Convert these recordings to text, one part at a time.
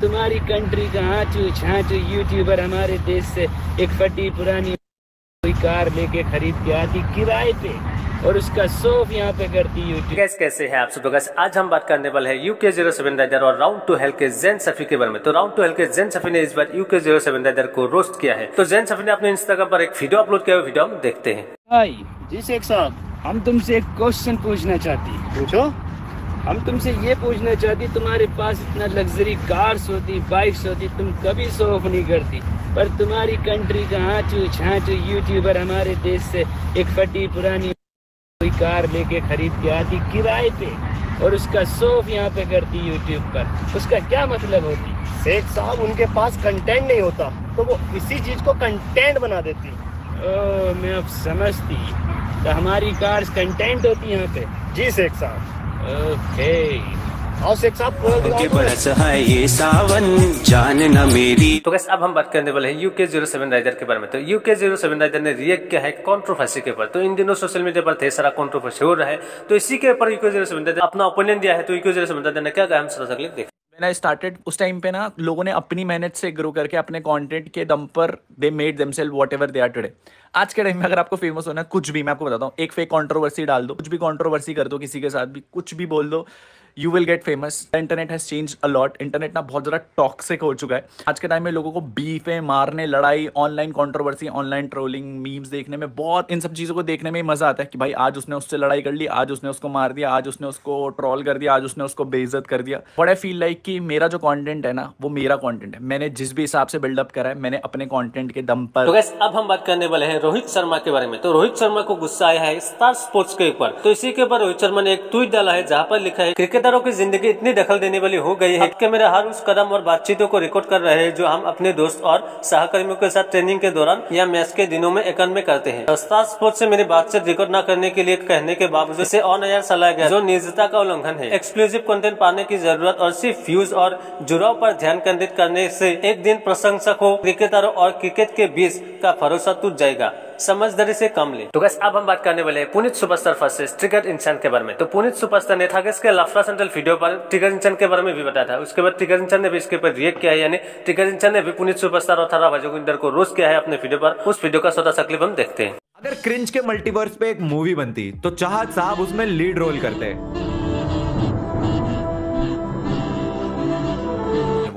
तुम्हारी कंट्री का आंचू छांचू यूट्यूबर हमारे देश से एक फटी पुरानी कोई कार लेके खरीद के आती किराए पे और उसका सोफ यहाँ पे करती यूट्यूब गैस कैसे है आप सब? तो गैस आज हम बात करने वाले हैं यूके ज़ीरो सेवन राइडर और राउंड टू हेल के जेन सफी के बारे में। तो राउंड टू हेल के जेन सफी ने इस बार यूके ज़ीरो सेवन राइडर को रोस्ट किया है। तो जैन सफी ने अपने इंस्टाग्राम पर एक वीडियो अपलोड किया वीडियो हम देखते हैं। भाई जी शेख साहब हम तुमसे एक क्वेश्चन पूछना चाहती पूछो। हम तुमसे ये पूछना चाहती तुम्हारे पास इतना लग्जरी कार्स होती बाइक्स होती तुम कभी सोफ नहीं करती। पर तुम्हारी कंट्री का हाँचू छांचू यूट्यूबर हमारे देश से एक फटी पुरानी कोई कार लेके खरीद के आती किराए पे और उसका सोफ यहाँ पे करती यूट्यूब पर। उसका क्या मतलब होती? शेख साहब उनके पास कंटेंट नहीं होता तो वो इसी चीज़ को कंटेंट बना देती। ओ मैं अब समझती। तो हमारी कार्स कंटेंट होती यहाँ पे। जी शेख साहब। तो। सावन तो गैस अब हम बात करने वाले हैं यूके ज़ीरो सेवन राइडर के बारे में। तो यूके ज़ीरो सेवन राइडर ने रिएक्ट किया है कंट्रोवर्सी के ऊपर। तो इन दिनों सोशल मीडिया पर ढेर सारा कंट्रोवर्सी हो रहा है। तो इसी के ऊपर यूके ज़ीरो सेवन राइडर अपना ओपिनियन दिया है। तो यूके ज़ीरो सेवन राइडर ने क्या कहा? हम देख When स्टार्टेड उस टाइम पे ना लोगों ने अपनी मेहनत से ग्रो करके, अपने कंटेंट के दम पर they made them themselves whatever they are today आज के टाइम में अगर आपको फ़ेमस होना है, कुछ भी, मैं आपको बताता हूँ, एक फेक कॉन्ट्रोवर्सी डाल दो, कुछ भी कॉन्ट्रोवर्सी कर दो किसी के साथ भी, कुछ भी बोल दो you will get famous internet has change a lot internet ना बहुत ज़्यादा टॉक्सिक हो चुका है। आज के टाइम में लोगों को बीफे मारने, लड़ाई online controversy online trolling memes देखने में बहुत, इन सब चीज़ों को देखने में मज़ा आता है कि भाई आज उसने उससे लड़ाई कर ली, आज उसने उसको मार दिया, आज उसने उसको ट्रोल कर दिया, आज उसने उसको बेइज्जत कर दिया। बट आई फील लाइक कि मेरा जो कॉन्टेंट है ना, वो मेरा कॉन्टेंट है। मैंने जिस भी हिसाब से बिल्डअप करा है, मैंने अपने कॉन्टेंट के दम पर तो अब हम बात करने वाले हैं रोहित शर्मा के बारे में। तो रोहित शर्मा को गुस्सा आया है स्टार स्पोर्ट्स के ऊपर। तो इसी के ऊपर रोहित शर्मा ने एक ट्वीट डाला है, जहाँ पर लिखा है क्रिकेटरों की ज़िंदगी इतनी दखल देने वाली हो गई है कि मेरे हर उस कदम और बातचीतों को रिकॉर्ड कर रहे हैं जो हम अपने दोस्त और सहकर्मियों के साथ ट्रेनिंग के दौरान या मैच के दिनों में एकांत में करते हैं। स्टार स्पोर्ट्स से मेरी बातचीत रिकॉर्ड न करने के लिए कहने के बावजूद इसे ऑन एयर चलाया गया, जो निजता का उल्लंघन है। एक्सक्लूसिव कंटेंट पाने की ज़रूरत और सिर्फ़ व्यूज़ और जुड़ाव पर ध्यान केंद्रित करने से एक दिन प्रशंसकों क्रिकेटरों और क्रिकेट के बीच का भरोसा टूट जाएगा। समझदारी से कम ले। तो गैस अब हम बात करने वाले हैं पुनीत सुपरस्टार वर्सेस ट्रिगर इंसान के बारे में। तो पुनीत सुपरस्टार ने था के लाफला सेंट्रल वीडियो पर ट्रिगर इंसान के बारे में भी बताया था। उसके बाद ट्रिगर इंसान ने भी इसके ऊपर रिएक्ट किया है, यानी ट्रिगर इंसान ने भी पुनीत सुपरस्टार और थारा भाजोगिंदर को रोज किया है अपने वीडियो पर। उस वीडियो का छोटा सा क्लिप हम देखते हैं। अगर क्रिंज के मल्टीवर्स पे एक मूवी बनती तो चाहत साहब उसमें लीड रोल करते।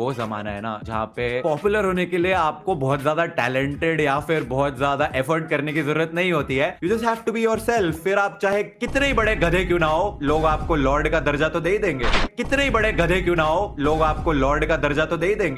वो जमाना है ना, जहाँ पे पॉपुलर होने के लिए आपको बहुत ज़्यादा टैलेंटेड या फिर बहुत ज़्यादा एफर्ट करने की ज़रूरत नहीं होती है। You just have to be your फिर आप चाहे कितने ही बड़े गधे क्यों ना हो, लोग आपको लॉर्ड का दर्जा तो दे ही देंगे। कितने ही बड़े गधे क्यों ना हो, लोग आपको लॉर्ड का दर्जा तो दे ही देंगे।